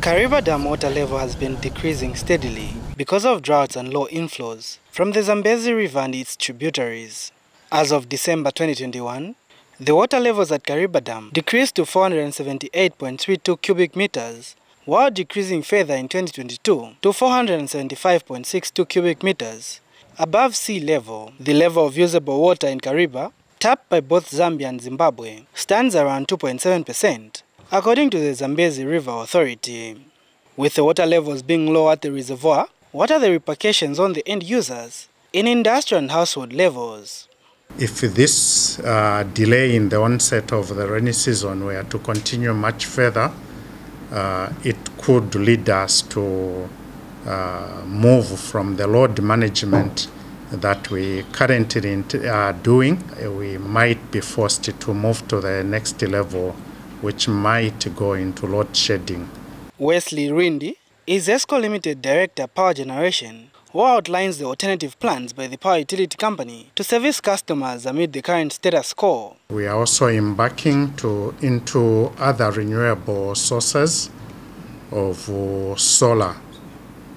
Kariba Dam water level has been decreasing steadily because of droughts and low inflows from the Zambezi River and its tributaries. As of December 2021, the water levels at Kariba Dam decreased to 478.32 cubic meters, while decreasing further in 2022 to 475.62 cubic meters. Above sea level, the level of usable water in Kariba, tapped by both Zambia and Zimbabwe, stands around 2.7%, according to the Zambezi River Authority. With the water levels being low at the reservoir, what are the repercussions on the end users in industrial and household levels? If this uh, delay in the onset of the rainy season were to continue much further, uh, it could lead us to uh, move from the load management that we currently are doing. We might be forced to move to the next level, which might go into load shedding. Wesley Rindi is ESCO Limited Director Power Generation, who outlines the alternative plans by the power utility company to service customers amid the current status quo. We are also embarking to, into other renewable sources of uh, solar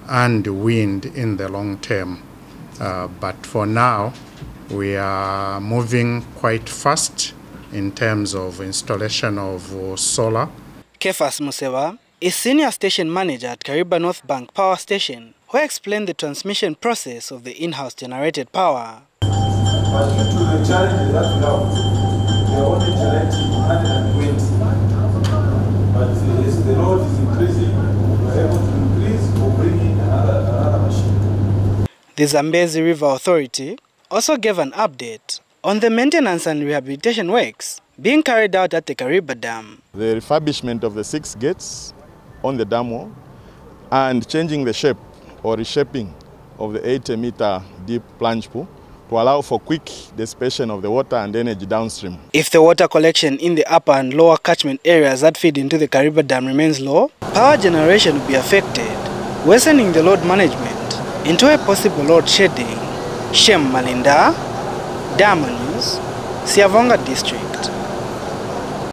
and wind in the long term. Uh, but for now, we are moving quite fast in terms of installation of uh, solar. Kefas Musewa is Senior Station Manager at Kariba North Bank Power Station, who explained the transmission process of the in-house generated power. But due to the challenges that we have, we are only generating 120. But as the load is increasing, we are able to increase or bring in another, another machine. The Zambezi River Authority also gave an update on the maintenance and rehabilitation works being carried out at the Kariba Dam. The refurbishment of the six gates on the dam wall and changing the shape or reshaping of the 80 meter deep plunge pool to allow for quick dissipation of the water and energy downstream. If the water collection in the upper and lower catchment areas that feed into the Kariba Dam remains low, power generation will be affected, worsening the load management into a possible load shedding. Shem Malinda, Damanus, Siavonga district.